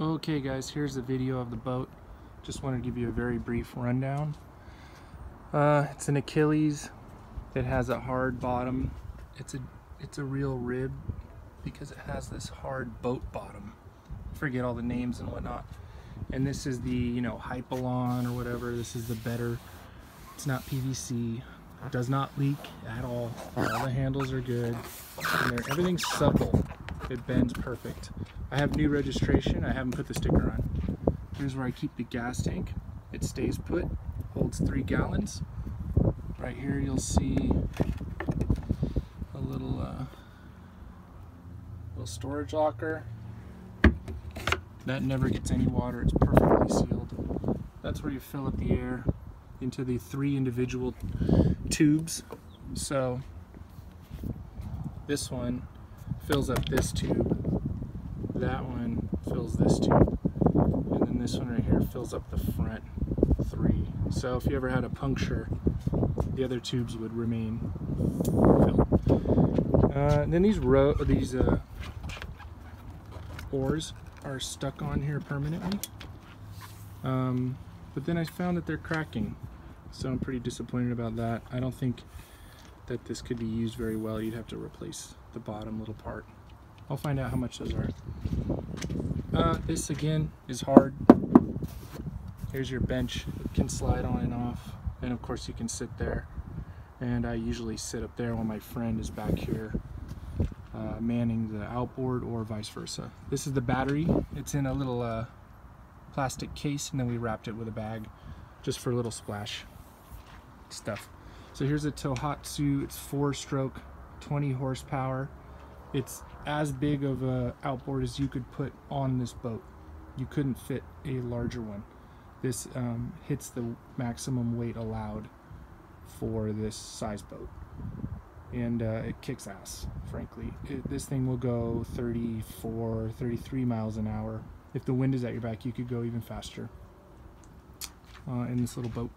Okay guys, here's the video of the boat. Just want to give you a very brief rundown. Uh, it's an Achilles. It has a hard bottom. It's a it's a real rib because it has this hard boat bottom. Forget all the names and whatnot. And this is the, you know, Hypalon or whatever. This is the better. It's not PVC. It does not leak at all. All the handles are good. Everything's supple. It bends perfect. I have new registration. I haven't put the sticker on. Here's where I keep the gas tank. It stays put, holds three gallons. Right here you'll see a little, uh, little storage locker. That never gets any water. It's perfectly sealed. That's where you fill up the air into the three individual tubes. So this one fills up this tube. That one fills this tube. And then this one right here fills up the front three. So if you ever had a puncture, the other tubes would remain filled. Uh, then these row these uh, oars are stuck on here permanently. Um, but then I found that they're cracking. So I'm pretty disappointed about that. I don't think that this could be used very well. You'd have to replace the bottom little part. I'll find out how much those are. Uh, this again is hard. Here's your bench. It can slide on and off. And of course you can sit there. And I usually sit up there while my friend is back here uh, manning the outboard or vice versa. This is the battery. It's in a little uh, plastic case and then we wrapped it with a bag just for a little splash stuff. So here's a Tohatsu, it's four stroke, 20 horsepower. It's as big of a outboard as you could put on this boat. You couldn't fit a larger one. This um, hits the maximum weight allowed for this size boat. And uh, it kicks ass, frankly. It, this thing will go 34, 33 miles an hour. If the wind is at your back, you could go even faster uh, in this little boat.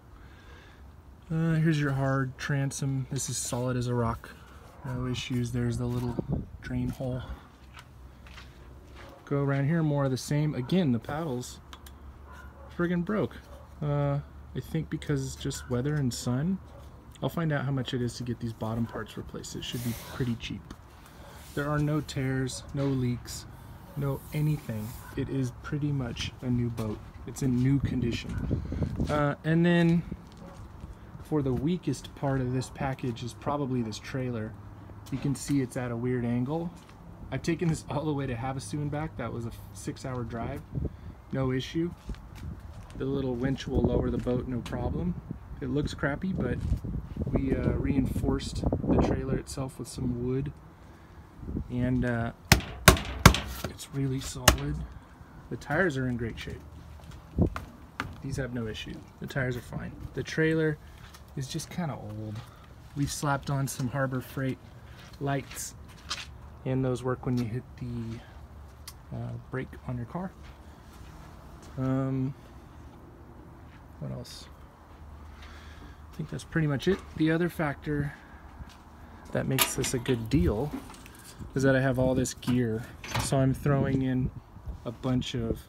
Uh, here's your hard transom. This is solid as a rock. No issues. There's the little drain hole. Go around here, more of the same. Again, the paddles friggin' broke. Uh, I think because it's just weather and sun. I'll find out how much it is to get these bottom parts replaced. It should be pretty cheap. There are no tears, no leaks, no anything. It is pretty much a new boat. It's in new condition. Uh, and then for the weakest part of this package is probably this trailer. You can see it's at a weird angle. I've taken this all the way to Havasu and back. That was a six hour drive. No issue. The little winch will lower the boat, no problem. It looks crappy, but we uh, reinforced the trailer itself with some wood. And uh, it's really solid. The tires are in great shape. These have no issue. The tires are fine. The trailer is just kind of old. We've slapped on some Harbor Freight lights and those work when you hit the uh, brake on your car. Um, what else? I think that's pretty much it. The other factor that makes this a good deal is that I have all this gear. So I'm throwing in a bunch of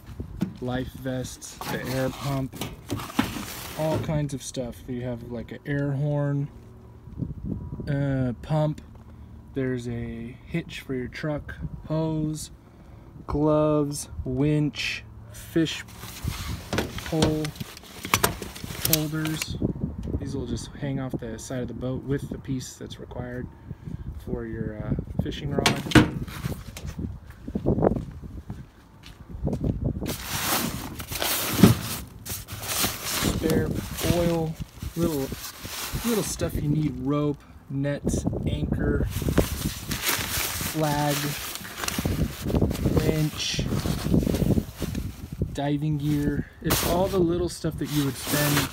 life vests, the air pump, all kinds of stuff. You have like an air horn, uh, pump, there's a hitch for your truck, hose, gloves, winch, fish pole holders. These will just hang off the side of the boat with the piece that's required for your uh, fishing rod. Little little stuff you need, rope, nets, anchor, flag, wrench, diving gear. It's all the little stuff that you would spend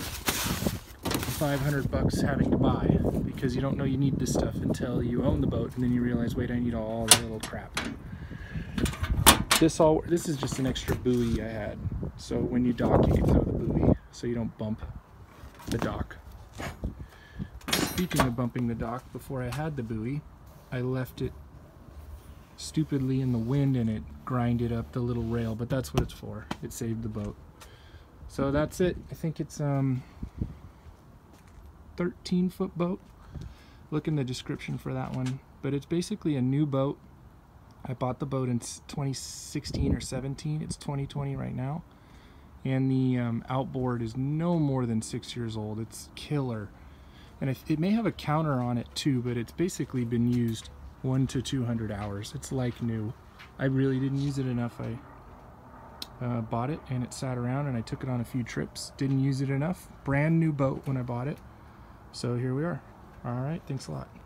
500 bucks having to buy because you don't know you need this stuff until you own the boat and then you realize, wait, I need all the little crap. This all this is just an extra buoy I had. So when you dock, you can throw the buoy so you don't bump the dock. Speaking of bumping the dock, before I had the buoy, I left it stupidly in the wind and it grinded up the little rail, but that's what it's for. It saved the boat. So that's it. I think it's um 13 foot boat. Look in the description for that one. But it's basically a new boat. I bought the boat in 2016 or 17. It's 2020 right now. And the um, outboard is no more than six years old. It's killer. And it, it may have a counter on it too, but it's basically been used one to 200 hours. It's like new. I really didn't use it enough. I uh, bought it and it sat around and I took it on a few trips. Didn't use it enough. Brand new boat when I bought it. So here we are. All right, thanks a lot.